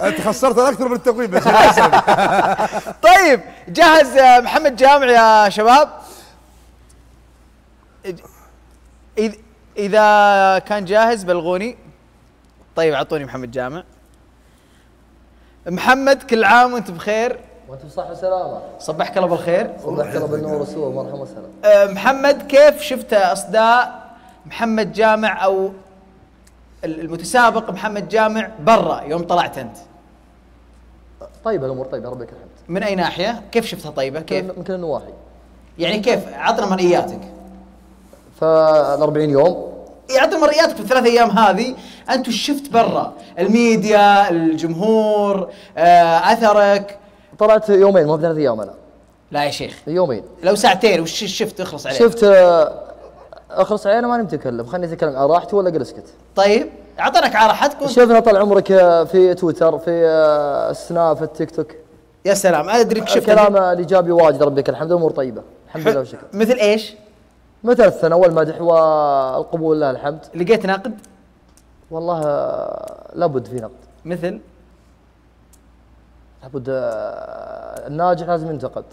أنت خسرت أكثر من التقويم بس طيب جهز آه، محمد جامع يا شباب. إذا كان جاهز بلغوني. طيب اعطوني محمد جامع. محمد كل عام وأنت بخير. وانت بصحة وسلامة صبحك الله بالخير. صبحك الله بالنور والسرور مرحبا وسهلا. آه، محمد كيف شفت أصداء محمد جامع أو المتسابق محمد جامع برا يوم طلعت أنت. طيبة الأمور طيبة ربك الحمد من أي ناحية؟ كيف شفتها طيبة؟ كيف؟ من كل النواحي يعني كيف؟ عطنا مرئياتك. فال 40 يوم يعطي مرئياتك في الثلاث أيام هذه. انت شفت برا الميديا الجمهور آه، أثرك. طلعت يومين مو بثلاث أيام أنا. لا يا شيخ. يومين. لو ساعتين وش شفت؟ اخلص عليه شفت آه، اخلص علينا ما نتكلم خليني أتكلم على راحتي ولا أقل اسكت طيب اعطيناك على راحتك شفنا طال عمرك آه، في تويتر في آه، السناب في التيك توك. يا سلام أدري شفت الكلام الإيجابي واجد ربك الحمد الأمور طيبة. الحمد لله. والشكر مثل إيش؟ مثل الثنى والمدح والقبول لله الحمد. لقيت ناقد والله آه، لابد في نقد. مثل؟ لابد آه، الناجح لازم ينتقد.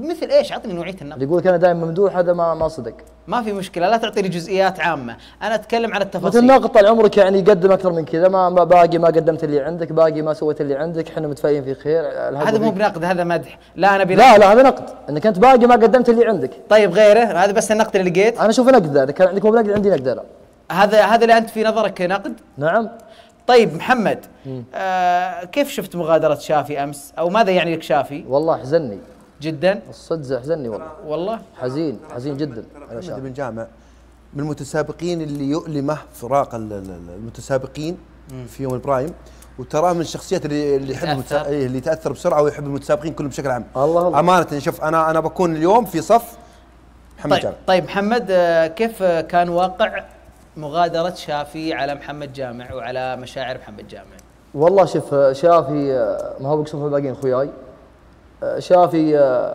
مثل إيش؟ عطني نوعية النقد. يقول لك أنا دائما ممدوح هذا ما ما صدق. ما في مشكلة لا تعطيني جزئيات عامة. أنا أتكلم على مثل التفاصيل. ناقد طال عمرك يعني يقدم أكثر من كذا؟ ما ما باقي ما قدمت اللي عندك باقي ما سويت اللي عندك إحنا متفائلين في خير. هذا مو. بنقد هذا مدح. لا أنا بنقد. لا لا هذا نقد. إنك أنت باقي ما قدمت اللي عندك. طيب غيره. هذا بس النقد اللي لقيت. أنا أشوف نقد اذا كان عندك مو بنقد عندي نقد أنا. هذا هذا اللي أنت في نظرك نقد نعم. طيب محمد آه كيف شفت مغادرة شافي أمس؟ أو ماذا يعني لك شافي؟ والله حزني جدا. الصدق حزني والله. والله؟ حزين حزين جدا على محمد. بن جامع من المتسابقين اللي يؤلمه فراق ال- ال- ال- المتسابقين في يوم البرايم. وتراه من الشخصيات اللي اللي يحب المتسا... إيه، اللي يتأثر بسرعة ويحب المتسابقين كلهم بشكل عام. الله الله. أمانة شوف أنا أنا بكون اليوم في صف محمد طيب جامع. طيب محمد آه كيف كان واقع مغادرة شافي على محمد جامع وعلى مشاعر محمد جامع؟ والله شوف شافي آه، ما هو بقصف الباقيين اخوياي شافي آه،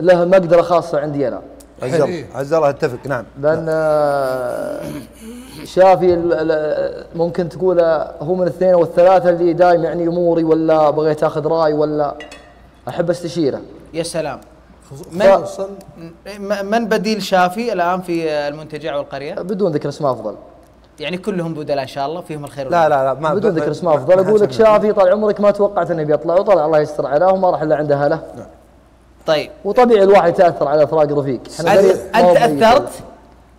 له مقدرة خاصة عندي أنا. عز الله عز الله اتفق نعم. لأن آه، شافي ال- ال- ممكن تقول هو من الاثنين أو الثلاثة اللي دايم يعني اموري ولا بغيت آخذ رأي ولا. أحب استشيره. يا سلام. من م- من بديل شافي الآن في المنتجع والقرية؟ بدون ذكر اسماء أفضل. يعني كلهم بدلاء إن شاء الله فيهم الخير لا لا لا ما بدون ذكر اسماء ما- أفضل أقول لك. شافي طال عمرك ما توقعت إنه بيطلع وطلع الله يستر عليه وما راح إلا عند اهله طيب وطبيعي الواحد يتاثر على فراق رفيق إحنا أنت فريق ما هو أنت بعيد. أثرت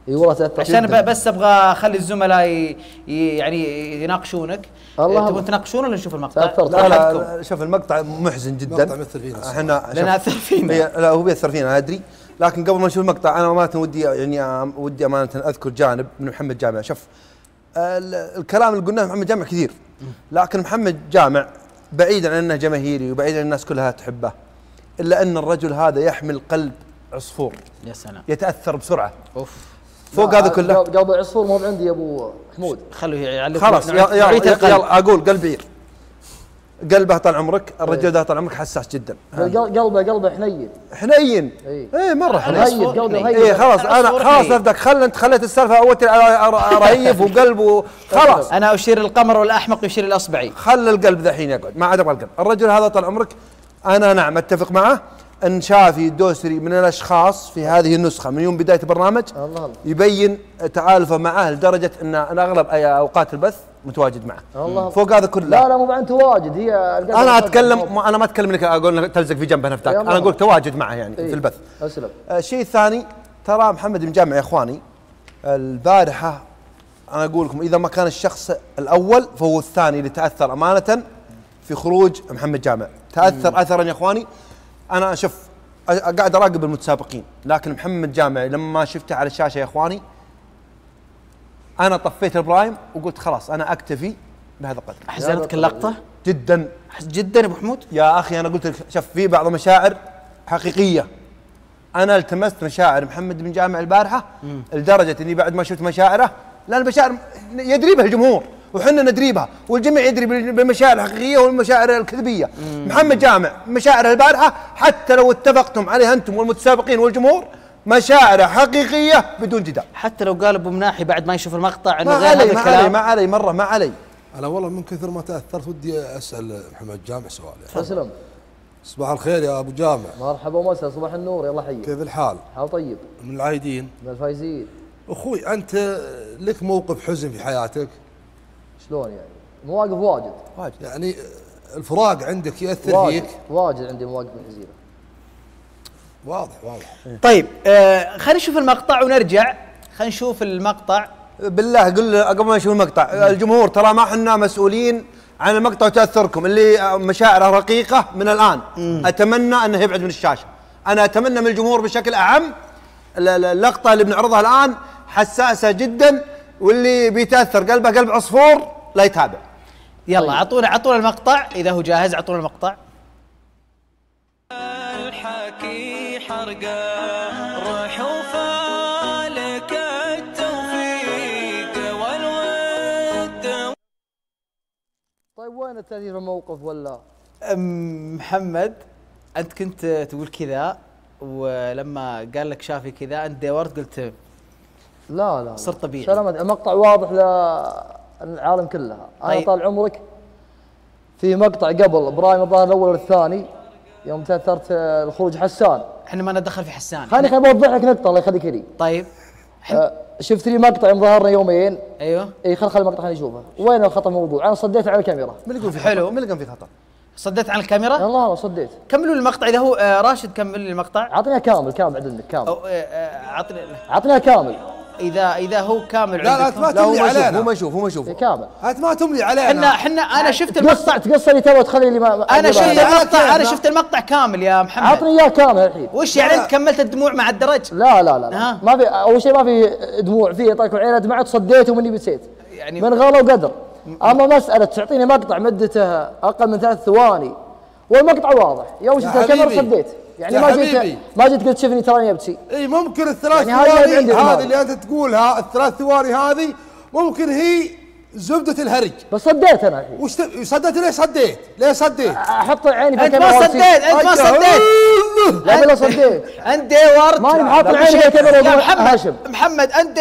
اي والله تاثر عشان بس أبغى أخلي الزملاء يعني يناقشونك الله تبون. تناقشون ولا نشوف المقطع؟ تأثرت. لا. لا شوف المقطع محزن جدا مقطع مثل فينا. إحنا لأنه شوف- أثر فينا. لا هو بيأثر فينا أدري لكن قبل ما نشوف المقطع أنا امانه ودي يعني ودي أمانة أذكر جانب من محمد جامع شوف الكلام اللي قلناه محمد جامع كثير. لكن محمد جامع بعيدا عن إنه جماهيري وبعيدا عن الناس كلها تحبه إلا أن الرجل هذا يحمل قلب عصفور. يا سلام. يتأثر بسرعة. أوف. فوق هذا كله. قلب العصفور مو عندي يا أبو حمود خلوا يعلق خلاص يلا أقول قلب عير قلبه طال عمرك الرجل ده طال عمرك حساس جدا. قل- قلبه قلبه حنين. حنين. إيه. إيه مرة حنين قلبه إيه خلاص أنا خلاص. نفدك خل أنت خليت السالفة اوتر رهيف وقلب وخلاص أنا أشير القمر والأحمق يشير الأصبعي. خل القلب ذحين يقعد ما عاد أبغى القلب. الرجل هذا طال عمرك أنا نعم أتفق معه. أن شافي الدوسري من الأشخاص في هذه النسخة. من يوم بداية البرنامج الله الله. يبين تعالفه معه لدرجة أن أنا أغلب أي أوقات البث متواجد معه. الله. فوق هذا كله. لا لا مو بعد تواجد هي أنا. أتكلم ما- أنا ما أتكلم لك أقول لك تلزق في جنبه نفتك يا أنا. أقول تواجد معه يعني إيه. في البث. أسلم. الشيء الثاني ترى محمد بن جامع يا إخواني البارحة أنا أقول لكم إذا ما كان الشخص الأول فهو الثاني اللي تأثر أمانة في خروج محمد جامع. تأثر اثرا يا إخواني أنا شوف أ- قاعد أراقب المتسابقين لكن محمد جامع لما شفته على الشاشة يا إخواني أنا طفيت البرايم وقلت خلاص أنا أكتفي بهذا القدر. احزنتك اللقطه جدا. جدا يا أبو حمود؟ يا أخي أنا قلت لك شوف في بعض المشاعر حقيقية. أنا التمست مشاعر محمد بن جامع البارحة لدرجة إني بعد ما شفت مشاعره لأن المشاعر يدري بها الجمهور. وحنا ندري بها والجميع يدري بال- بالمشاعر الحقيقية والمشاعر الكذبية. محمد جامع مشاعره البارحة حتى لو اتفقتم عليها أنتم والمتسابقين والجمهور مشاعره حقيقية بدون جدال. حتى لو قال أبو مناحي بعد ما يشوف المقطع إنه غير علي ما علي ما علي مرة ما علي. أنا والله من كثر ما تأثرت ودي أسأل محمد جامع سؤال. تسلم صباح الخير يا أبو جامع. مرحبا ومسهلا صباح النور يلا حيك كيف الحال؟ حال طيب. من العايدين. من الفايزين. أخوي أنت لك موقف حزن في حياتك؟ شلون يعني؟ مواقف واجد. يعني الفراق عندك ياثر واجد. فيك؟ واجد عندي مواقف حزينة. واضح واضح. طيب آه خلينا نشوف المقطع ونرجع. خلينا نشوف المقطع. بالله قل قبل ما نشوف المقطع الجمهور ترى ما إحنا مسؤولين عن المقطع وتأثركم اللي مشاعره رقيقة من الآن. أتمنى أنه يبعد من الشاشة. أنا أتمنى من الجمهور بشكل أعم ال- ال- اللقطة اللي بنعرضها الآن حساسة جدا واللي بيتأثر قلبه قلب عصفور لا يتابع. يلا اعطونا اعطونا المقطع. إذا هو جاهز اعطونا المقطع. الحكي حرقة روح وفالك التوفيق والود. طيب وين التاثير في الموقف ولا؟ أم، محمد أنت كنت تقول كذا ولما قال لك شافي كذا أنت دورت قلت لا لا صرت طبيعي. سلام المقطع واضح للعالم كلها. أنا طيب. طال عمرك في مقطع قبل إبراهيم الظاهر الأول والثاني يوم تاثرت الخروج حسان. إحنا ما ندخل في حسان. خليني خليني بوضح لك نقطة الله يخليك لي. طيب. آه، شفت لي مقطع يوم ظهرنا يومين؟ أيوه. اي خل خل المقطع خليني أشوفه. وين الخطأ الموضوع أنا صديت على الكاميرا. من اللي يقول في حلو. من اللي قال في خطأ؟ صديت عن الكاميرا؟ والله أنا صديت. كملوا المقطع إذا هو آه راشد كمل لي المقطع. اعطينا كامل كامل عندك كامل. أو آه، آه، اعطني اعطينا كامل. اذا إذا هو كامل. لا لا ما تملي ما يشوف هو علينا ما يشوف هو ما يشوف كامل. أنت ما تملي علينا. إحنا إحنا أنا شفت المقطع. تقص تقص لي تبغى تخلي لي ما أنا شفت المقطع لا، أنا لا. شفت المقطع كامل يا محمد. اعطني إياه كامل الحين. وش يعني أنت كملت الدموع مع الدرج؟ لا لا لا, لا. ما في أول شيء ما في دموع فيه طيب عينه دمعت صديت ومني بسيت. يعني من غلا وقدر. أما مسألة تعطيني مقطع مدته أقل من ثلاث ثواني والمقطع واضح. يوم شفت الكاميرا. صديت؟ يعني ما جيت. ما جيت قلت شوفني تراني أبكي إي ممكن الثلاث يعني هذه ثواني هذه. اللي أنت تقولها الثلاث ثواني هذه ممكن هي زبدة الهرج بس صديت أنا وش ت- صدت ليه صديت؟ ليه صديت؟ أحط عيني في أنت الكاميرا ما وأرسل. صديت أنت ما صديت لا بالله صديت أنت دورت ماني محاط العين في الكاميرا محمد هاشم. محمد أنت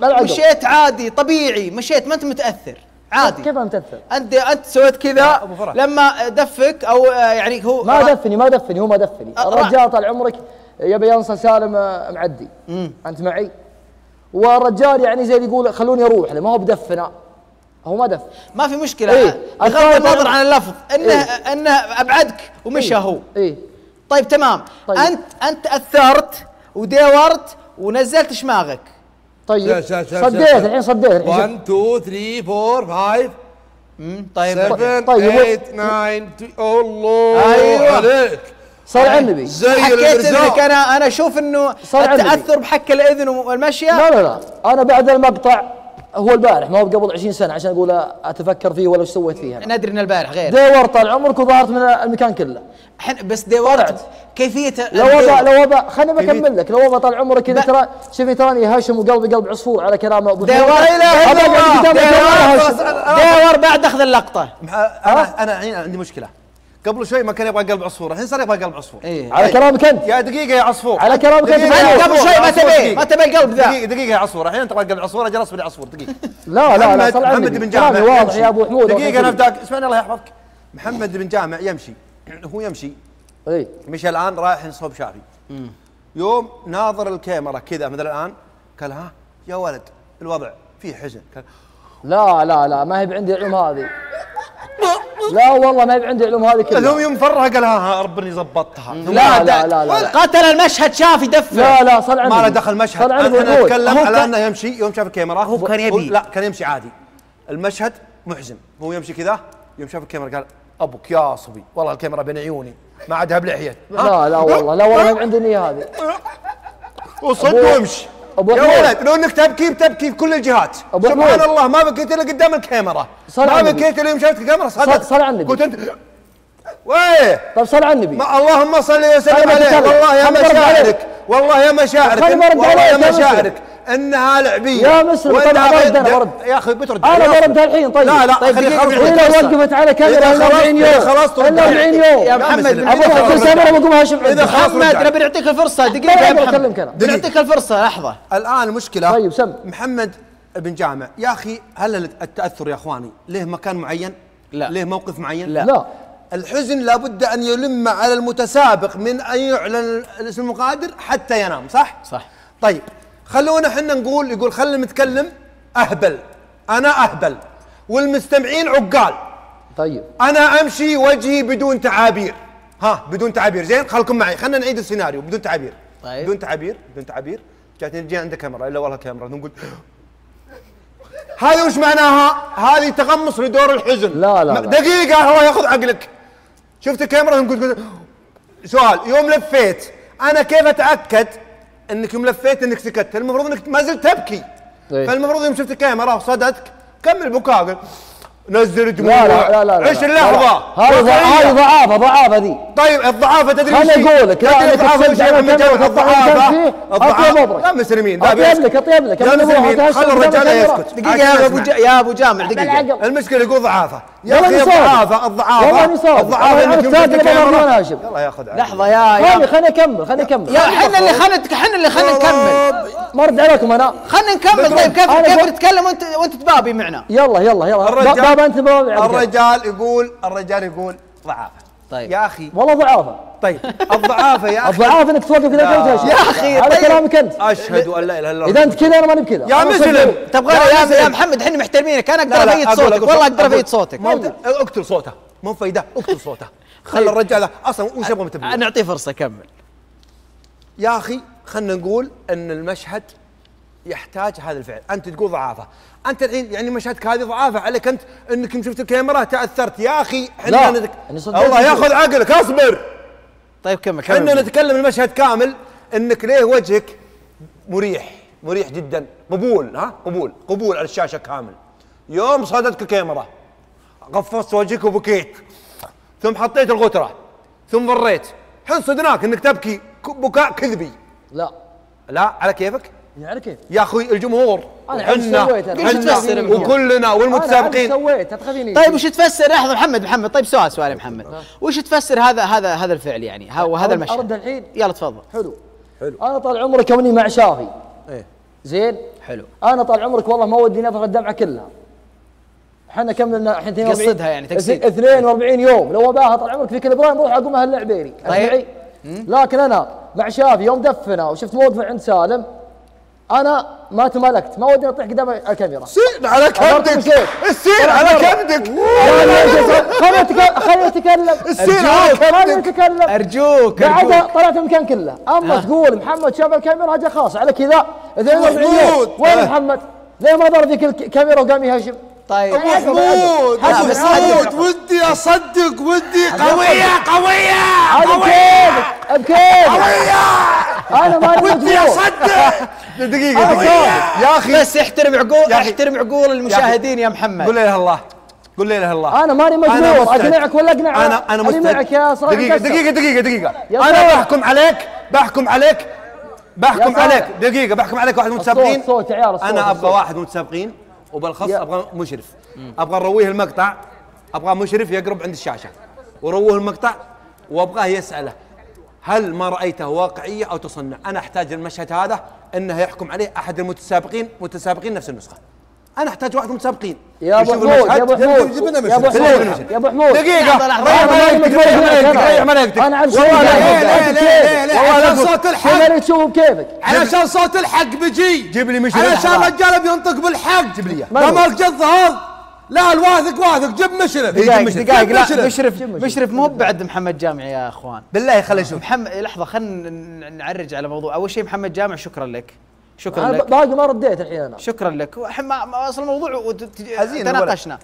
بالعقل. مشيت عادي طبيعي مشيت ما أنت متأثر عادي. كيف أنا متاثر؟ انت أنت سويت كذا. لما دفك أو آه، يعني هو ما دفني ما دفني هو ما دفني. أه، الرجال طال عمرك يبي ينصى سالم آه، معدي. أنت معي؟ والرجال يعني زي اللي يقول خلوني أروح ما هو بدفنا هو ما دف ما في مشكلة. إيه. بغض النظر عن اللفظ. انه إيه. إنه أبعدك ومشى هو. إيه. طيب تمام. طيب. انت أنت أثرت ودورت ونزلت شماغك. طيب صديت. الحين صديت الحين شوف. 1 2 3 4 5 امم طيب 7 طيب. 8 9 الله أيوة. عليك صل على النبي زي حكيت المرزاق أنا أنا أشوف إنه صل على النبي. التأثر بحك الإذن والمشية لا لا لا أنا بعد المقطع هو البارح ما هو قبل 20 سنة عشان أقول أتفكر فيه ولا إيش سويت فيه أنا ندري إن البارح غير. دور طال عمرك وظهرت من المكان كله. حن بس دورت طلعت. كيفية لو وضع. لو وضع خليني بكمل لك. لو وضع طال عمرك إذا ب- ترى شوفي تراني هاشم وقلبي قلب عصفور على كلام أبو حميد. لا اله الا الله. دور بعد أخذ اللقطة. أنا أنا الحين عندي مشكلة. قبل شوي ما كان يبغى قلب عصفور الحين صار يبغى قلب عصفور. إيه. على كلامك أنت. يا دقيقة يا عصفور. على كلامك دقيقة أنا يا قبل شوي ما تبي. دقيقة. ما تبي القلب ذا. دقيقة دقيقة يا عصفور. الحين تبغى قلب عصفور؟ أجل اصبر يا عصفور دقيقة. لا لا لا محمد بن جامع. واضح. يا أبو حمود. دقيقة أنا نفداك اسمعني الله يحفظك. محمد بن جامع يمشي. هو يمشي. إي. مشى الآن رايح صوب شافي. يوم ناظر الكاميرا كذا مثل الآن قال ها يا ولد الوضع فيه حزن. قال لا لا لا ما هي بعندي العلوم هذه. لا والله ما هي بعندي العلوم هذه اليوم كلها يوم فرها قال ها ربني ظبطتها لا لا لا لا, لا. قتل المشهد شاف يدفع. لا لا صل على ما له. دخل مشهد. صل على أنا. أتكلم على أنه يمشي يوم شاف الكاميرا. هو كان يبي. لا. كان يمشي عادي. المشهد محزن هو يمشي كذا يوم شاف الكاميرا قال أبوك يا صبي. والله الكاميرا بين عيوني. ما عادها بلحيه لا لا والله لا والله ما عندي النية هذه. وصد أبو- وامشي. يا. ولد لو إنك تبكي بتبكي في كل الجهات سبحان. الله ما بكيت إلا قدام الكاميرا صل ما. بكيت إلا يوم شفت الكاميرا صدق صل- على النبي. قلت انت ويه طيب صل على النبي اللهم صل وسلم عليه. والله يا مشاعرك. والله يا مشاعرك والله يا. مشاعرك انها لعبية يا مسلم، طيب وإنها برد برد. يا أخي بترد أنا. ضربت الحين طيب لا لا طيب. واذا فرصة. وقفت على كاميرا إذا الا خلاص- 40 إذا يوم خلاص ترد الا عليك. 40 يوم يا محمد. بن- أبغى الكاميرا عليك. واقوم هاشم عندي. خلاص محمد عليك. نبي نعطيك الفرصة دقيقة يا محمد. بنعطيك الفرصة لحظة الآن المشكلة طيب، سم. محمد ابن جامع يا أخي هل التأثر يا أخواني له مكان معين؟ لا. له موقف معين؟ لا. لا الحزن لابد أن يلم على المتسابق من أن يعلن الاسم المقادر حتى ينام صح؟ صح. طيب خلونا إحنا نقول يقول خلينا نتكلم أهبل. أنا أهبل. والمستمعين عقال. طيب. أنا أمشي وجهي بدون تعابير. ها بدون تعابير. زين خلكم معي. خلينا نعيد السيناريو بدون تعابير. طيب. بدون تعابير بدون تعابير. جاتني جي عندك كاميرا إلا والله كاميرا. نقول هذه وش معناها؟ هذه تغمص لدور الحزن. لا، لا، لا. دقيقة هو ياخذ عقلك. شفت الكاميرا؟ نقول سؤال. يوم لفيت. أنا كيف أتأكد انك يوم لفيت انك سكت المفروض انك ما زلت تبكي إيه. فالمفروض يوم شفت الكاميرا وصدتك كمل بكاء نزل دموع لا لا لا لا لا. اللحظة هذه ضعافة ضعافة ذي طيب الضعافة تدري خليني وش هي؟ أقول لك، لا، الضعافة الضعافة الضعافة. لا مسلمين بيسكت. لك، أطيب لك. لا مسلمين قدام الرجال. يسكت دقيقة يا أبو جا- يا أبو جامع العقل. المشكلة يقول ضعافة يا أخي. الضعافة الضعافة. الضعافه إنك أنا هاشم. يلا ياخذ. لحظة يا خليني يا خليني أكمل خليني أكمل يا حنا اللي خلنا حنا اللي خلنا نكمل ما ارد عليكم أنا. خلنا نكمل. طيب كيف كيف تتكلم وانت وأنت تبابي معنا؟ يلا يلا يلا. الرجال بابا أنت بابا عبد الله. الرجال يقول الرجال يقول ضعافة. طيب. يا أخي والله ضعافة. طيب. الضعافة يا أخي الضعافة إنك توقف كذا يا أخي، هذا طيب. كلامك أنت. أشهد أن لا إله إلا الله. إذا أنت كذا أنا ماني بكذا. يا مسلم. تبغى يا. يا محمد إحنا محترمينك أنا أقدر أفيد صوتك. والله أقدر أفيد صوتك. اقتل صوته. مو فايده اقتل صوته. خلي الرجال أصلا وش يبغى نعطيه فرصة كمل. يا أخي خلينا نقول أن المشهد يحتاج هذا الفعل. أنت تقول ضعافة. أنت الحين يعني مشهدك هذه ضعافة عليك أنت أنك شفت الكاميرا تأثرت. يا أخي لا، إحنا نتك... الله. ياخذ عقلك اصبر. طيب كمل إحنا كمل نتكلم المشهد كامل أنك ليه وجهك مريح مريح جدا. قبول ها؟ قبول قبول على الشاشة كامل. يوم صادتك الكاميرا غفصت وجهك وبكيت. ثم حطيت الغترة. ثم ضريت. حين صدناك أنك تبكي بكاء كذبي. لا. لا على كيفك؟ يعني كيف؟ يا أخوي الجمهور. وحنا الجمهور؟ وكلنا أنا والمتسابقين. سويت تخافين طيب وش تفسر؟ لحظة محمد محمد. طيب سؤال سؤال يا محمد. وش تفسر هذا هذا هذا الفعل يعني؟ وهذا المشهد. أرد الحين؟ يلا تفضل. حلو. حلو. أنا طال عمرك كوني مع شافي إيه. زين؟ حلو. أنا طال عمرك والله ما ودي نفخ الدمعة كلها. إحنا كم لنا الحين؟ 42 قصدها يعني تقصيد. 42 يوم. لو أباها طال عمرك في كل إبراهيم روح اقوم أهل العبيري طيب. لكن أنا مع شافي يوم دفنا وشفت موقفه عند سالم أنا ما تمالكت ما ودي أطيح قدام الكاميرا. سير على كبدك. السير على كبدك خليني اتكلم خليني أتكلم. السير على خليني كبدك أتكلم. أرجوك بعد أرجوك. طلعت المكان كله. أما تقول محمد شاف الكاميرا هذا خلاص على كذا. 42 محمود. يوم وين آه. محمد؟ ليه ما ضرب ذيك الكاميرا وقام يهاجم؟ طيب. أبو حمود لا، بس محمود ودي أصدق ودي قوية قوية بكيفك بكيفك ماني ودي مجبور اصدق دقيقة دقيقة. يا أخي بس احترم عقول يا. احترم عقول المشاهدين يا محمد. قول لا اله الله قول لا اله الله. أنا ماني مجبور مستعد. أقنعك ولا أقنعك؟ أنا أنا أنا مستعد. معك يا دقيقة دقيقة دقيقة دقيقة. يا أنا. بحكم عليك بحكم عليك بحكم يا عليك. دقيقة بحكم عليك واحد من المتسابقين. صوت يا عيال، أنا أبغى. واحد من المتسابقين وبالخص يا- أبغى مشرف. أبغى نرويه المقطع. أبغى مشرف يقرب عند الشاشة. وروه المقطع وأبغاه يسأله. هل ما رأيته واقعية أو تصنع؟ أنا أحتاج المشهد هذا أنه يحكم عليه أحد المتسابقين متسابقين نفس النسخة. أنا أحتاج واحد من المتسابقين يا ابو حمود. يا ابو حمود يا ابو حمود. يا ابو لحظة. ريح ملائكتك ريح ملائكتك أنا- ريح ملائكتك أنا عارف والله شو ليه عشان صوت الحق مالي تشوف بكيفك علشان صوت الحق بيجي جيب لي مشهد علشان. الرجال بينطق بالحق جيب لي. لا مالك جد هذا لا الواثق واثق جيب مشرف. دقائق مشرف. دقائق لا مشرف. مشرف مشرف. مو بعد محمد جامع يا اخوان. بالله خلي يشوف محمد لحظة خلينا نعرج على موضوع. أول شيء محمد جامع شكرا لك. شكرا لك. باقي ما رديت الحين. أنا شكرا لك. ما ما أصل الموضوع تناقشنا.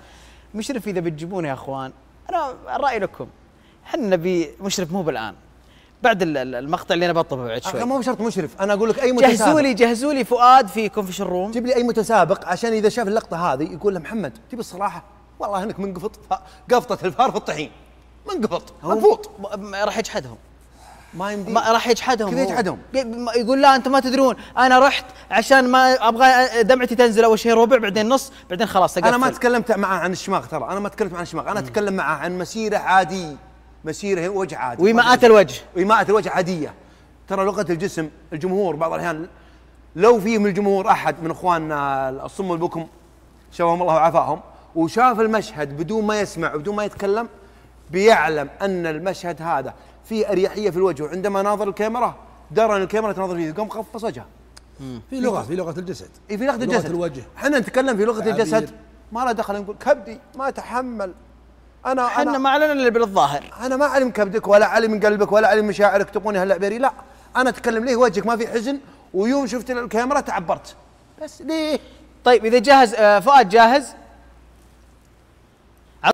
مشرف إذا بتجيبونه يا اخوان أنا الراي لكم. إحنا نبي مشرف مو بالآن. بعد ال- ال- المقطع اللي أنا بطبه بعد شوي. ما هو شرط مشرف أنا أقول لك أي متسابق. جهزوا لي جهزوا لي فؤاد في كونفش الروم جيب لي أي متسابق عشان إذا شاف اللقطة هذه يقول له محمد تبي الصراحة؟ والله إنك منقفط. قفطه الفار في الطحين منقفط مقفوط. م- م- راح يجحدهم. ما يمدي ما راح يجحدهم كيف. يجحدهم؟ يقول لا أنتم ما تدرون. أنا رحت عشان ما أبغى دمعتي تنزل أول شيء ربع بعدين نص بعدين خلاص أنا ما. تكلمت معه عن الشماغ ترى. أنا ما تكلمت عن الشماغ. أنا أتكلم معه عن مسيرة عادي مسيره وجه عادي. وإيماءات الوجه. وإيماءة الوجه عادية. ترى لغة الجسم الجمهور بعض الأحيان لو في من الجمهور أحد من إخواننا الصم والبكم شفاهم الله وعافاهم وشاف المشهد بدون ما يسمع وبدون ما يتكلم بيعلم أن المشهد هذا فيه أريحية في الوجه. وعندما ناظر الكاميرا درى أن الكاميرا تناظر فيه قام خفص وجهه. في لغة في لغة الجسد. إيه في لغة لغة الجسد. الوجه. إحنا نتكلم في لغة تعابير. الجسد. ما له دخل نقول كبدي ما تحمل. انا إحنا ما علينا إلا بالظاهر. أنا ما علم كبدك ولا علم قلبك ولا علم مشاعرك تبغوني هلا بيري لا. أنا أتكلم ليه وجهك ما في حزن ويوم شفت الكاميرا تعبرت. بس ليه؟ طيب إذا جاهز آه، فؤاد جاهز؟